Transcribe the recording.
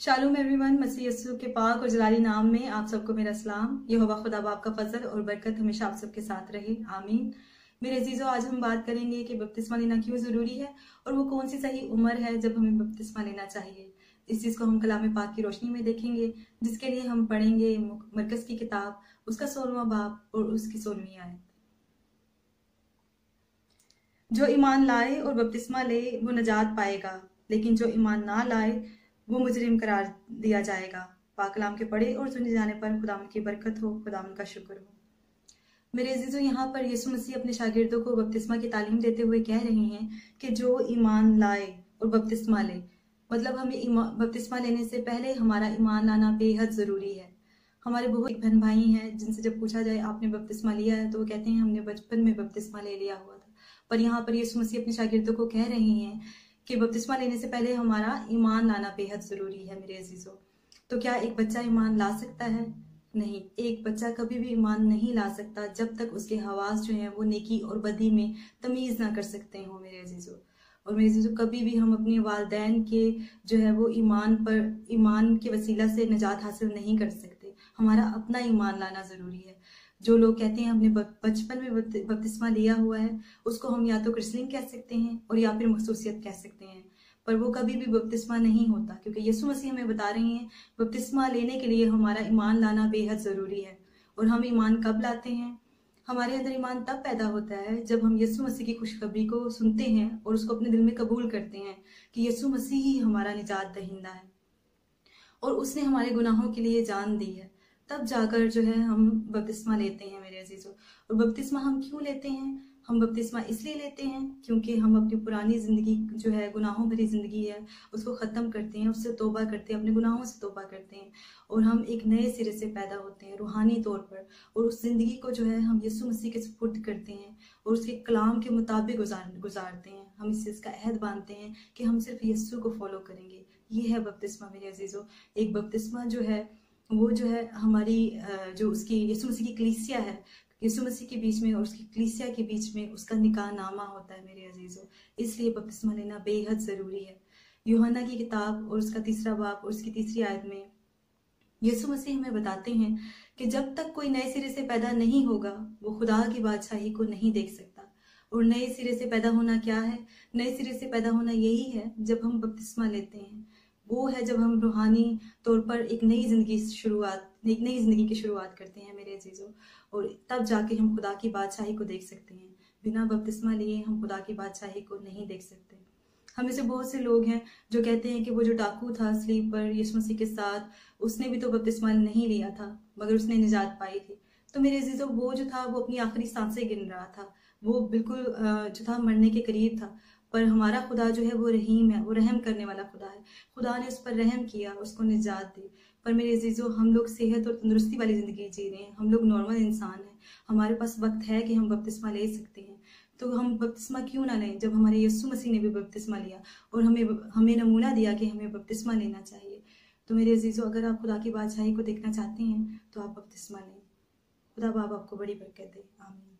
Shalom every one مسیح یسو کے پاک اور جلالی نام میں آپ سب کو میرا اسلام یہ ہوبا خدا باپ کا فضل اور برکت ہمیشہ آپ سب کے ساتھ رہے آمین میرے عزیزو آج ہم بات کریں گے کہ بپتسمہ لینا کیوں ضروری ہے اور وہ کون سی صحیح عمر ہے جب ہمیں بپتسمہ لینا چاہیے اس چیز کو ہم کلام پاک کی روشنی میں دیکھیں گے جس کے لیے ہم پڑھیں گے مرکز کی کتاب اس کا سولہواں باپ اور اس کی سولہویں آیت جو ایمان لائے اور بپتسمہ لے وہ نجات پائے گا لیکن جو ایمان نہ لائے وہ مجرم قرار دیا جائے گا۔ پاکلام کے پڑھے اور سنے جانے پر خدام کی برکت ہو خدام کا شکر ہو۔ میرے عزیزو یہاں پر یسو مسیح اپنے شاگردوں کو بپتسمہ کی تعلیم دیتے ہوئے کہہ رہے ہیں کہ جو ایمان لائے اور بپتسمہ لے۔ مطلب ہمیں بپتسمہ لینے سے پہلے ہمارا ایمان لانا بے حد ضروری ہے۔ ہمارے بہت بہن بھائی ہیں جن سے جب پوچھا جائے آپ نے بپتسمہ لیا ہے تو وہ کہتے ہیں ہم نے بچپن میں بپتسمہ لے لیا ہوا تھا۔ پر یہاں پر یسو مسیح اپنے شاگردوں کو کہہ رہے ہیں کہ بپتسمہ لینے سے پہلے ہمارا ایمان لانا بے حد ضروری ہے میرے عزیزوں۔ تو کیا ایک بچہ ایمان لا سکتا ہے؟ نہیں، ایک بچہ کبھی بھی ایمان نہیں لا سکتا جب تک اس کے حواس جو ہیں وہ نیکی اور بدی میں تمیز نہ کر سکتے ہوں میرے عزیزوں۔ اور میرے عزیزوں، کبھی بھی ہم اپنے والدین کے جو ہے وہ ایمان پر، ایمان کے وسیلہ سے نجات حاصل نہیں کر سکتے۔ ہمارا اپنا ایمان لانا ضروری ہے۔ جو لوگ کہتے ہیں ہم نے بچپن میں بپتسمہ لیا ہوا ہے، اس کو ہم یا تو کرسلنگ کہہ سکتے ہیں اور یا پھر مخصوصیت کہہ سکتے ہیں۔ پر وہ کبھی بھی بپتسمہ نہیں ہوتا، کیونکہ یسو مسیح ہمیں بتا رہے ہیں، بپتسمہ لینے کے لیے ہمارا ایمان لانا بے حد ضروری ہے اور ہم ایمان کب لاتے ہیں؟ ہمارے اندر ایمان تب پیدا ہوتا ہے جب ہم یسو مسیح کی خوشخبری کو سنتے ہیں اور اس کو اپنے دل میں قبول کرتے ہیں کہ یسو مسیح ہی ہمارا نجات دہندہ ہے اور اس نے ہمارے گناہوں کے لیے جان دی ہے۔ تب جا کر جو ہے ہم بپتسمہ لیتے ہیں میرے عزیزوں اور بپتسمہ ہم کیوں لیتے ہیں؟ ہم بپتسمہ اس لیے لیتے ہیں کیونکہ ہم اپنی پرانی زندگی جو ہے گناہوں بھری زندگی ہے، اس کو ختم کرتے ہیں، اس سے توبہ کرتے ہیں، اپنے گناہوں سے توبہ کرتے ہیں اور ہم ایک نئے سرے سے پیدا ہوتے ہیں روحانی طور پر اور اس زندگی کو جو ہے ہم یسو مسیح کے سپرد کرتے ہیں اور اس کے کلام کے مطابق گزارتے ہیں۔ ہم اس چیز کا عہد باندھتے ہیں کہ ہم صرف یسو کو فالو کریں گے۔ یہ ہے بپتسمہ میرے عزیزوں ایک بپتسمہ جو ہے وہ جو ہے ہماری جو اس کی یسو مسیح کی کلیسیا ہے یسو مسیح کے بیچ میں اور اس کی کلیسیا کے بیچ میں اس کا نکاح نامہ ہوتا ہے میرے عزیزوں اس لیے بپتسمہ لینا بے حد ضروری ہے۔ یوہانا کی کتاب اور اس کا تیسرا باپ اور اس کی تیسری آیت میں یسو مسیح ہمیں بتاتے ہیں کہ جب تک کوئی نئے سرے سے پیدا نہیں ہوگا، وہ خدا کی بادشاہی کو نہیں دیکھ سکتا۔ اور نئے سرے سے پیدا ہونا کیا ہے؟ نئے سرے سے پیدا ہونا یہی ہے جب ہم بپتسمہ لیتے ہیں۔ وہ ہے جب ہم روحانی طور پر ایک نئی زندگی شروعات، ایک نئی زندگی کی شروعات کرتے ہیں میرے عزیزوں، اور تب جا کے ہم خدا کی بادشاہی کو دیکھ سکتے ہیں۔ بنا بپتسمہ لیے ہم خدا کی بادشاہی کو نہیں دیکھ سکتے۔ ہم سے بہت سے لوگ ہیں جو کہتے ہیں کہ وہ جو ڈاکو تھا سلیپ پر یسو مسیح کے ساتھ، اس نے بھی تو بپتسمہ نہیں لیا تھا، مگر اس نے نجات پائی تھی۔ تو میرے عزیزوں، وہ جو تھا وہ اپنی آخری سانسیں گن رہا تھا۔ وہ بالکل جو تھا، مرنے کے قریب تھا۔ پر ہمارا خدا جو ہے وہ رحیم ہے، وہ رحم کرنے والا خدا ہے۔ خدا نے اس پر رحم کیا، اس کو نجات دی۔ پر میرے عزیزو، ہم لوگ صحت اور تندرستی والی زندگی جی رہے ہیں۔ ہم لوگ نارمل انسان ہیں۔ ہمارے پاس وقت ہے کہ ہم بپتسمہ لے سکتے ہیں۔ تو ہم بپتسمہ کیوں نہ لیں جب ہمارے یسو مسیح نے بھی بپتسمہ لیا اور ہمیں ہمیں نمونہ دیا کہ ہمیں بپتسمہ لینا چاہیے۔ تو میرے عزیزو، اگر آپ خدا کی بادشاہی کو دیکھنا چاہتے ہیں تو آپ بپتسمہ لیں۔ خدا باب آپ کو بڑی برکت دے۔ آمین۔